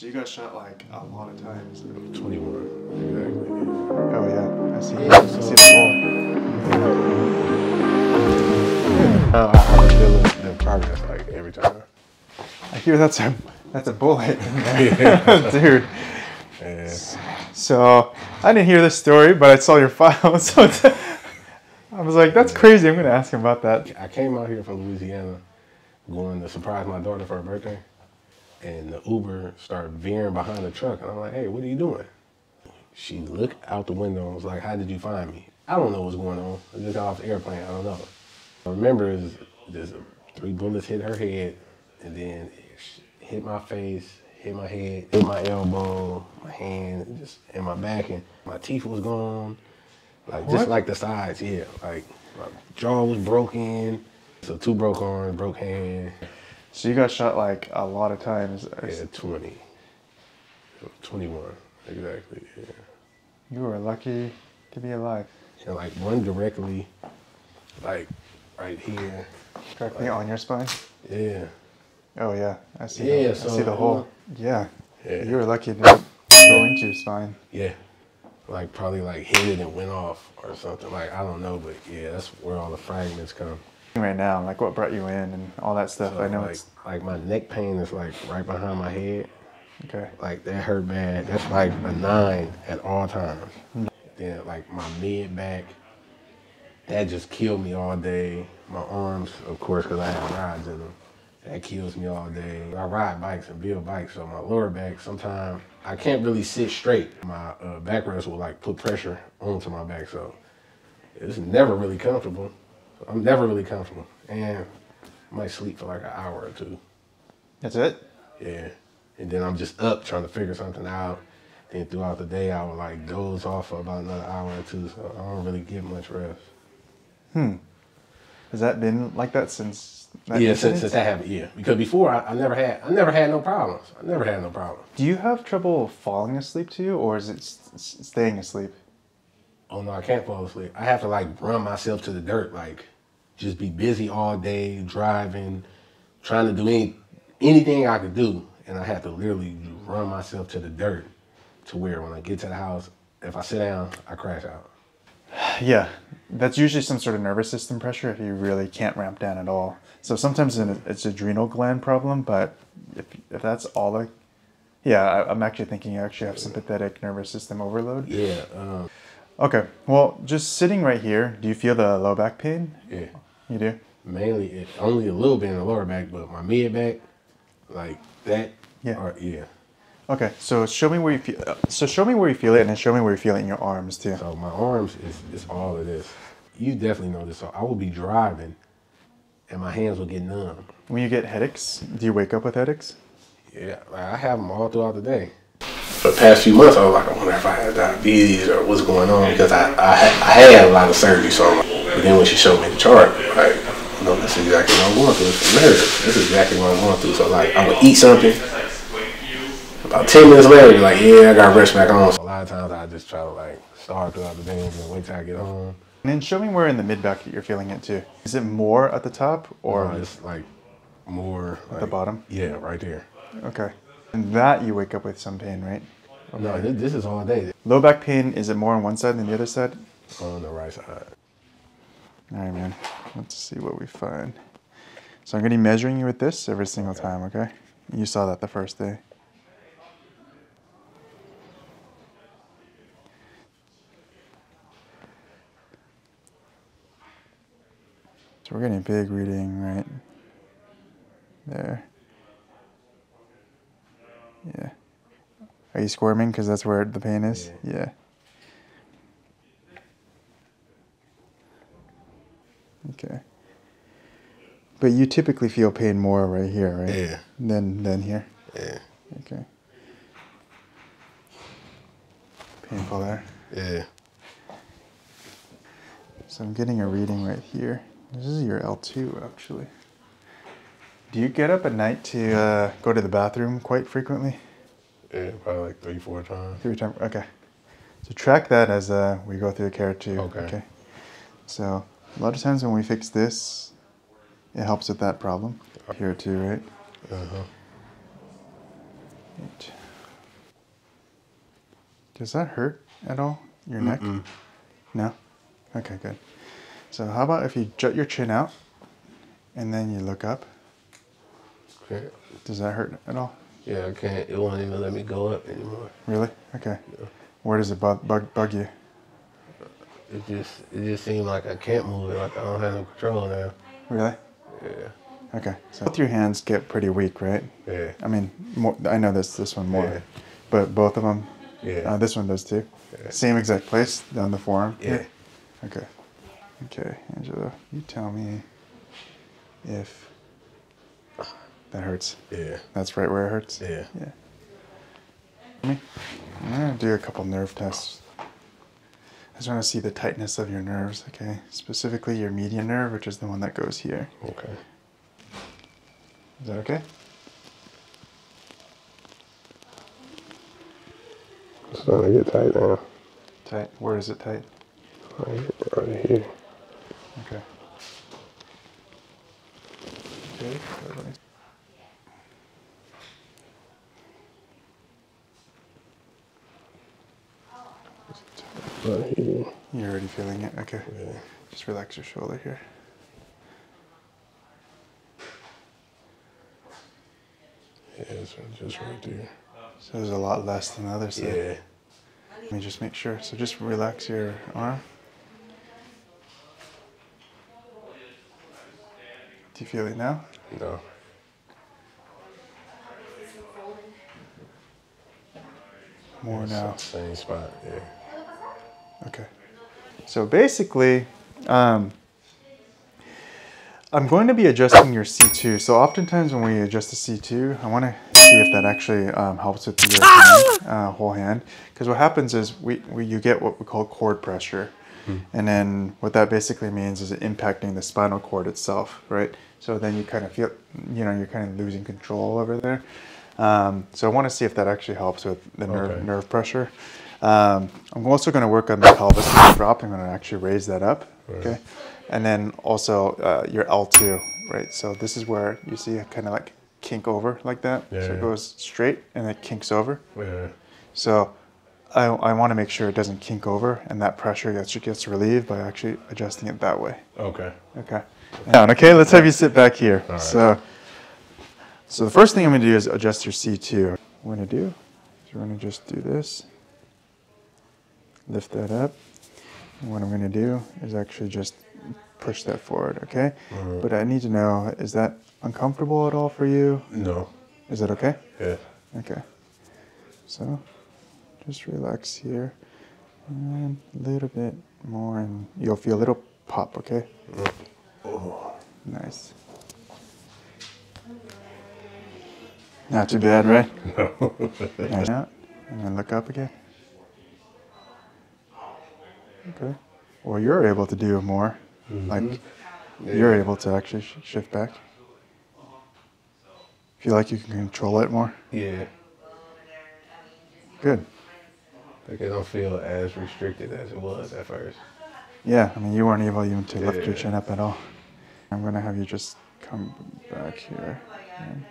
So you got shot like a lot of times. 21. Exactly. Oh yeah, I see. Yeah, I see the Uh, I, I feel the, progress like every time. I hear that's a that's a bullet dude. And So I didn't hear this story, but I saw your file. So I was like, that's crazy. I'm gonna ask him about that. I came out here from Louisiana going to surprise my daughter for her birthday. And the Uber started veering behind the truck. And I'm like, hey, what are you doing? She looked out the window and was like, how did you find me? I don't know what's going on. I just got off the airplane. I don't know. I remember is just three bullets hit her head and then it hit my face, hit my head, hit my elbow, my hand, just in my back. And my teeth was gone. Like just like the sides, yeah. Like my jaw was broken. So two broke arms, broke hand. So you got shot like a lot of times. Yeah, 20. 21, exactly, yeah. You were lucky to be alive. And like one directly, like right here. Directly on your spine. Yeah. Oh yeah, I see. Yeah, the, I see the hole. Yeah. Yeah. You were lucky to go into your spine. Yeah. Like probably like hit it and went off or something. Like I don't know, but yeah, that's where all the fragments come. Right now, like what brought you in and all that stuff. I know like, it's like my neck pain is like right behind my head. okay. Like that hurt bad. That's like a nine at all times. Then like my mid back, that just killed me all day. My arms, of course, because I have rides in them. That kills me all day. I ride bikes and build bikes, so my lower back sometimes I can't really sit straight. My uh, backrest will like put pressure onto my back, so it's never really comfortable. I'm never really comfortable, and I might sleep for like an hour or two. That's it. Yeah. And then I'm just up trying to figure something out. Then throughout the day, I would like doze off for about another hour or two. So I don't really get much rest. Hmm. Has that been like that since? That yeah, since, since that happened, yeah. Because before, I, I never had, I never had no problems. I never had no problems. Do you have trouble falling asleep too, or is it staying asleep? Oh no, I can't fall asleep. I have to like run myself to the dirt, like just be busy all day, driving, trying to do any anything I could do, and I have to literally run myself to the dirt, to where when I get to the house, if I sit down, I crash out. Yeah, that's usually some sort of nervous system pressure if you really can't ramp down at all. So sometimes it's adrenal gland problem, but if, if that's all like, yeah, I, I'm actually thinking you actually have sympathetic nervous system overload. Yeah, um, Okay, well, just sitting right here, do you feel the low back pain? yeah. You do? mainly it, only a little bit in the lower back, but my mid back, like that. Yeah. Or, yeah. Okay, so show me where you feel. uh, So show me where you feel it, and then show me where you feel it in your arms too. So my arms is, is all of this. You definitely know this. So I will be driving, and my hands will get numb. When you get headaches, do you wake up with headaches? Yeah, I have them all throughout the day. The past few months, I was like, I wonder if I had diabetes or what's going on because I I, had- I had a lot of surgery. So, I'm like, but then when she showed me the chart, like, no, this is exactly what I'm going through. It's from nerves. This is exactly what I'm going through. So, like, I'm gonna eat something. About ten minutes later, be like, yeah, I got to rush back on. So a lot of times, I just try to like start throughout the day and wait till I get home. And then show me where in the mid back that you're feeling it too. Is it more at the top or Or it's like more like, the bottom? Yeah, right there. okay? And that you wake up with some pain, right? No, this, this is all day Low back pain is it more on one side than the other side? on the right side. All right, man. Let's see what we find. So I'm gonna be measuring you with this every single time, okay? You saw that the first day. So we're getting a big reading right there. Yeah. Are you squirming because that's where the pain is? yeah. Okay. But you typically feel pain more right here, right? Yeah. Than than here. Yeah, Okay. Painful there. yeah. So I'm getting a reading right here. This is your L2 actually. Do you get up at night to uh, go to the bathroom quite frequently? Yeah, probably like three, four times. Three times. Okay. So track that as uh, we go through the care too. Okay. So a lot of times when we fix this, it helps with that problem. Here too, right? Uh-huh. Does that hurt at all? Your neck? No? Okay, good. So how about if you jut your chin out and then you look up? Okay. Does that hurt at all? Yeah, I can't. It won't even let me go up anymore. Really? Okay. Where does it bug, bug, bug you? It just it just seems like I can't move it. Like I don't have no control now. Really? Yeah. Okay. So both your hands get pretty weak, right? Yeah. I mean, more, I know this this one more, Yeah. but both of them. Yeah. Uh, this one does too. Yeah. Same exact place down the forearm. Yeah. Okay. Okay, Angela, you tell me if that hurts. Yeah. That's right where it hurts. Yeah. Yeah. Me? I'm gonna do a couple nerve tests. I just want to see the tightness of your nerves. Okay, specifically your median nerve, which is the one that goes here. Okay. Is that okay? It's starting to get tight now. Tight. Where is it tight? Right, right here. Okay. Okay. Right here. You're already feeling it. Okay. Yeah. Just relax your shoulder here. Yeah, it's just right there. So there's a lot less than the other side. Yeah. Let me just make sure. So just relax your arm. Do you feel it now? No. More now. Same spot. Yeah. Okay. So basically, um, I'm going to be adjusting your C2. So oftentimes when we adjust the C2, I want to see if that actually um, helps with your hand, uh, whole hand. Because what happens is we, we you get what we call cord pressure. And then what that basically means is it impacting the spinal cord itself, right? So then you kind of feel, you know, you're kind of losing control over there. Um, so I want to see if that actually helps with the nerve, Okay. nerve pressure. Um, I'm also going to work on the pelvis drop. I'm going to actually raise that up, okay? And then also uh, your L2, right? So this is where you see it kind of like kink over like that. Yeah, So Yeah. it goes straight and it kinks over. Yeah. So I, I want to make sure it doesn't kink over and that pressure gets, gets relieved by actually adjusting it that way. Okay. Okay. Down. Okay, let's have you sit back here. right. So, so the first thing I'm going to do is adjust your C2. What I'm going to do is we're going to just do this. Lift that up. And what I'm going to do is actually just push that forward, okay? Mm-hmm. But I need to know, is that uncomfortable at all for you? No. Is that okay? Yeah. Okay. So just relax here and a little bit more, and you'll feel a little pop, okay? Mm. Oh, Nice. Not too bad, right? No. Out, and then look up again. Okay. Well, you're able to do more. Like you're able to actually sh- shift back. Feel like you can control it more. yeah. Good. Like it don't feel as restricted as it was at first. Yeah, I mean, you weren't able even to lift your chin up at all. I'm gonna have you just come back here. and-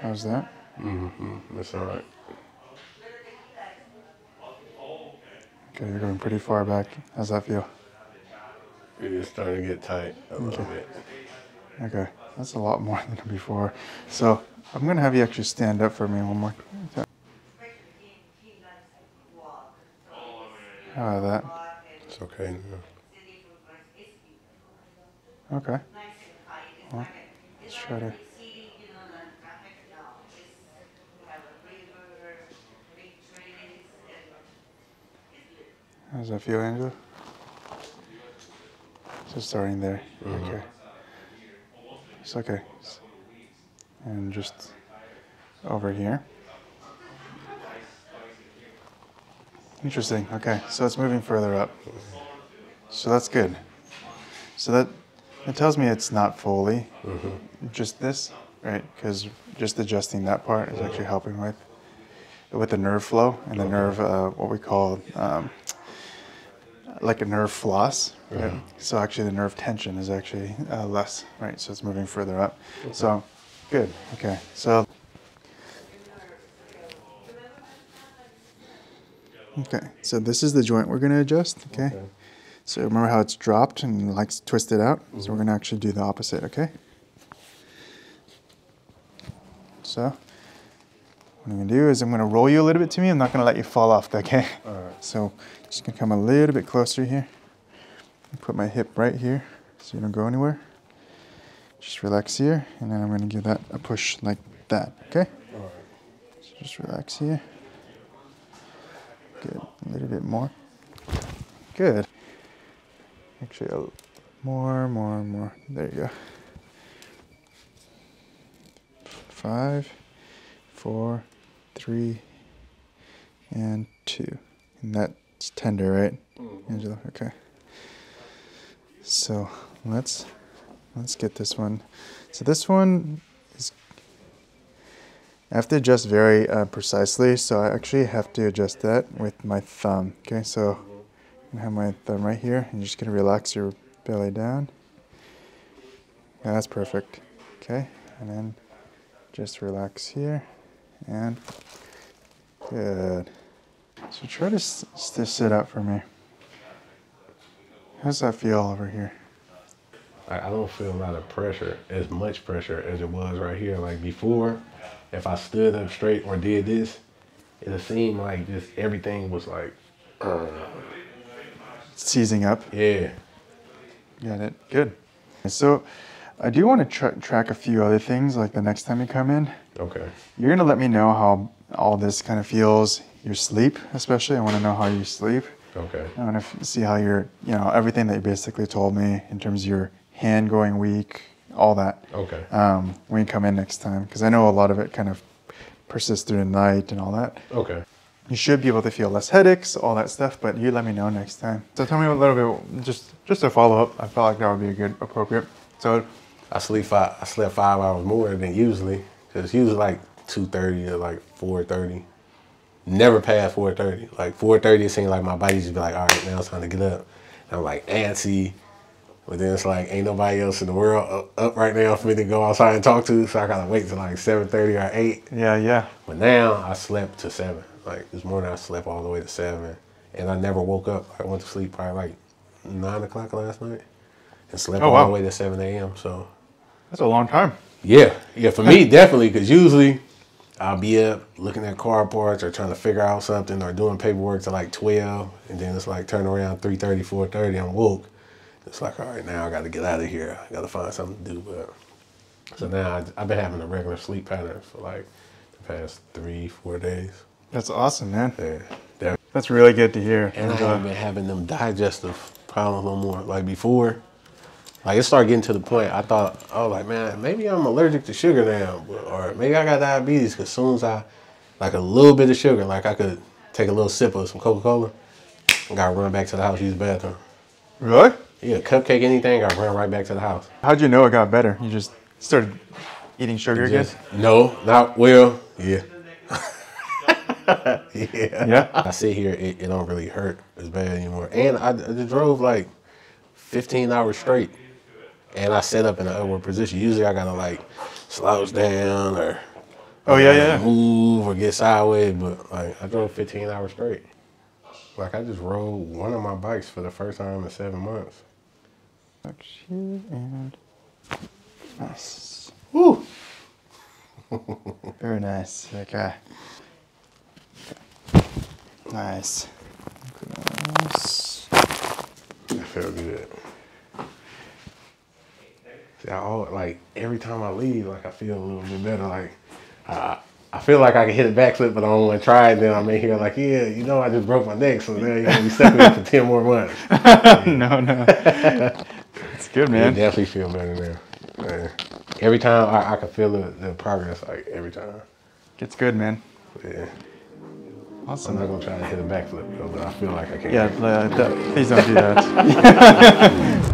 How's that? Mm-hmm. That's all right. Okay, you're going pretty far back. How's that feel? It is starting to get tight a little bit. Okay, that's a lot more than before. So I'm gonna have you actually stand up for me one more time. How about that? It's okay now. Okay. Well, let's try to. How's that feel, Angela? Just starting there. Okay. It's okay. And just over here. Interesting. Okay, so it's moving further up. So that's good. So that it tells me it's not fully just this, right? Because just adjusting that part is actually helping with with the nerve flow and the nerve, uh, what we call um, like a nerve floss, right? So actually, the nerve tension is actually uh, less, right? So it's moving further up. Okay. So, good. Okay. So. Okay, so this is the joint we're going to adjust, okay? okay? So remember how it's dropped and likes twisted out? Mm-hmm. So we're mm-hmm. going to actually do the opposite, okay? So what I'm gonna do is I'm gonna roll you a little bit to me. I'm not gonna let you fall off, okay? Alright. So, just gonna come a little bit closer here. Put my hip right here so you don't go anywhere. Just relax here, and then I'm gonna give that a push like that, okay? Alright. So just relax here. Good. A little bit more. Good. Actually, a more, more, more. There you go. Five, four, three, and two. And that's tender, right, Angela? Okay. So let's let's get this one. So this one is I have to adjust very uh, precisely, so I actually have to adjust that with my thumb. Okay, so I have my thumb right here, and you're just gonna relax your belly down. Yeah, that's perfect. Okay, and then just relax here, and good. So try to to sit up for me. How's that feel over here? Like, I don't feel a lot of pressure, as much pressure as it was right here. Like before, if I stood up straight or did this, it seemed like just everything was like, uh, Seizing up. yeah. Got it. Good. So, I do want to tra- track a few other things. Like the next time you come in, Okay. you're gonna let me know how all this kind of feels. Your sleep, especially. I want to know how you sleep. Okay. I want to see how you're, you know, everything that you basically told me in terms of your hand going weak, all that. Okay. Um, when you come in next time, because I know a lot of it kind of persists through the night and all that. Okay. You should be able to feel less headaches, all that stuff, but you let me know next time. So tell me a little bit, just just a follow up. I felt like that would be a good, appropriate. So I sleep five. I slept five hours more than usually. Cause usually like two thirty to like four thirty. Never past four thirty. Like four thirty, it seemed like my body just be like, all right, now it's time to get up. And I'm like antsy, but then it's like ain't nobody else in the world up, up right now for me to go outside and talk to. So I gotta wait till like seven thirty or eight. yeah, yeah. But now I slept to seven. Like this morning, I slept all the way to seven, and I never woke up. I went to sleep probably like nine o'clock last night, and slept Oh, all wow. the way to seven a.m. So. That's a long time. Yeah, yeah, for me definitely, because usually I'll be up looking at car parts or trying to figure out something or doing paperwork to like 12, and then it's like turn around 3.30, 4.30, I'm woke. It's like, all right, now I got to get out of here. I got to find something to do. But so now I, I've been having a regular sleep pattern for like the past three, four days. That's awesome, man. Yeah, that, That's really good to hear. and I haven't been having them digestive problems no more. Like before, like it started getting to the point. I thought, oh, like man, maybe I'm allergic to sugar now, or maybe I got diabetes. Because soon as I, like a little bit of sugar, like I could take a little sip of some Coca Cola, and got to run back to the house use the bathroom. really? Yeah, cupcake, anything, I run right back to the house. How'd you know it got better? You just started eating sugar again? No, not well. Yeah. yeah. Yeah. I sit here, it, it don't really hurt as bad anymore. And I, I just drove like 15 hours straight. And I set up in an upward position. Usually I gotta like slouch down or Oh, yeah, yeah, yeah. move or get sideways, but like I drove 15 hours straight. Like I just rode one of my bikes for the first time in seven months. Back here and nice. Woo! Very nice. Okay. Nice. Nice. I feel good. I all like every time I leave, like I feel a little bit better. Like I, I feel like I can hit a backflip, but I don't want to try it. Then I'm in here like, yeah, you know, I just broke my neck, so now you're gonna be stuck with me for ten more months. no, no. It's good, I man. definitely feel better now. Man. Every time I, I can feel the, the progress, like every time. It's good, man. Yeah, Awesome. I'm not gonna try to hit a backflip, though, but I feel like I can. Yeah, uh, please don't do that.